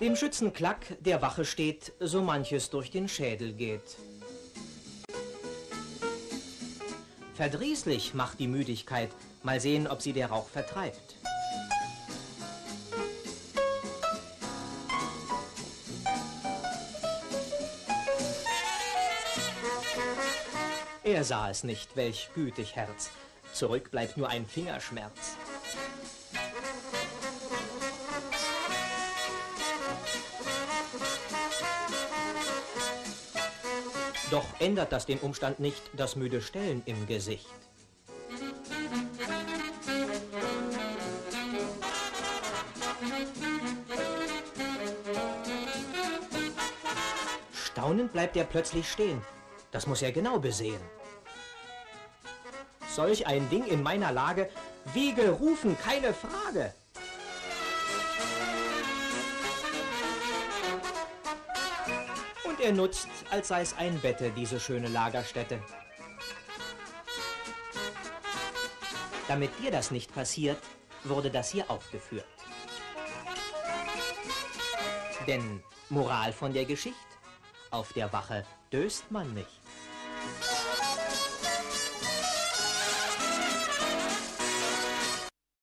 Dem Schützen Klack, der Wache steht, so manches durch den Schädel geht. Verdrießlich macht die Müdigkeit, mal sehen, ob sie der Rauch vertreibt. Er sah es nicht, welch gütig Herz, zurück bleibt nur ein Fingerschmerz. Doch ändert das den Umstand nicht, das müde Stellen im Gesicht. Staunend bleibt er plötzlich stehen. Das muss er genau besehen. Solch ein Ding in meiner Lage, Wege rufen, keine Frage. Er nutzt, als sei es ein Bette, diese schöne Lagerstätte. Damit dir das nicht passiert, wurde das hier aufgeführt. Denn Moral von der Geschichte, auf der Wache döst man nicht.